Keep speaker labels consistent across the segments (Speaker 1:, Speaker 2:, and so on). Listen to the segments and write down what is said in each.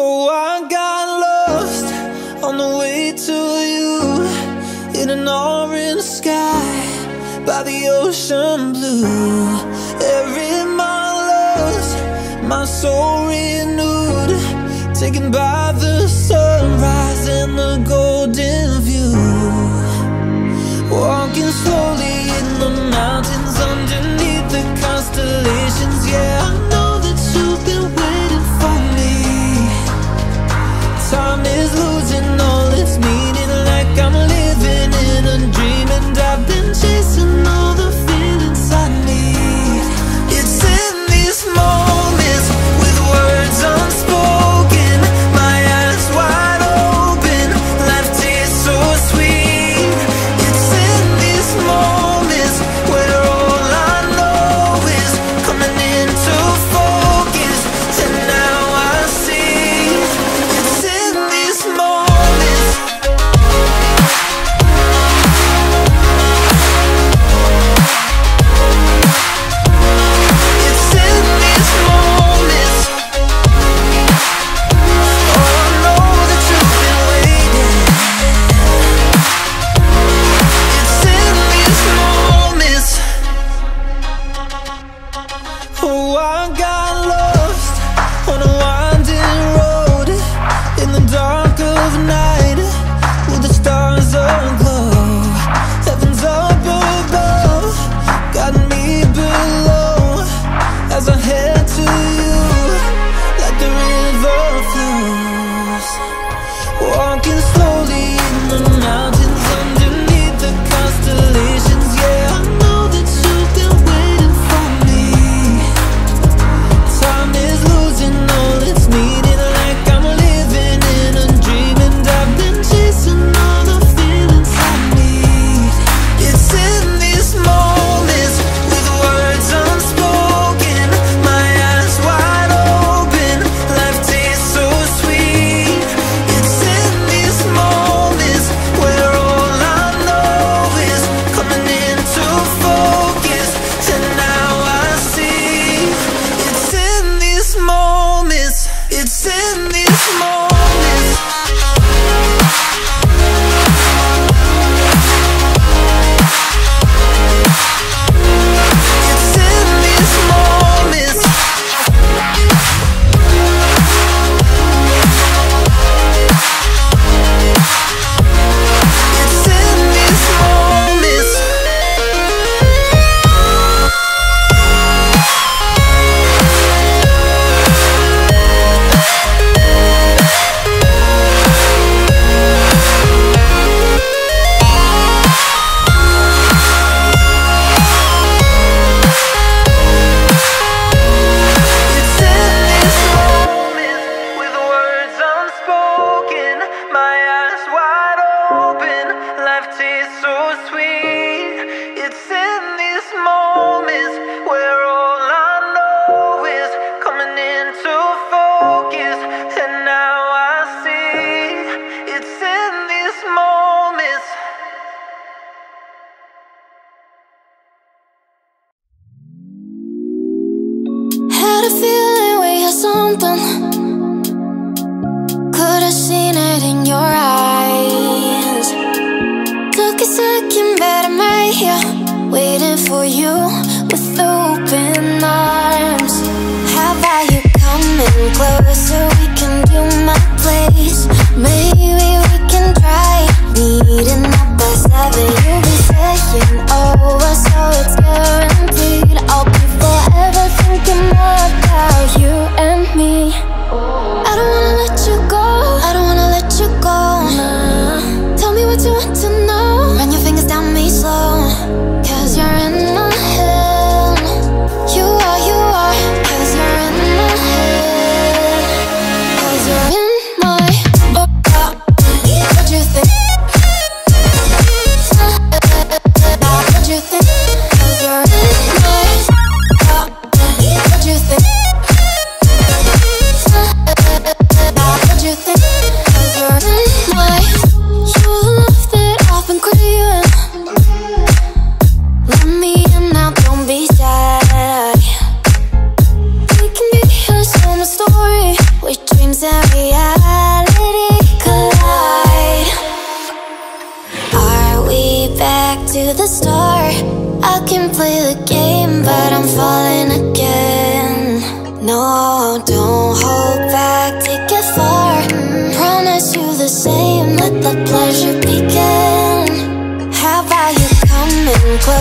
Speaker 1: Oh, I got lost on the way to you In an orange sky by the ocean blue. Every mile lost, my soul renewed Taken by the sunrise and the
Speaker 2: gold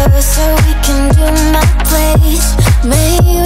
Speaker 2: closer? We can do my place. Maybe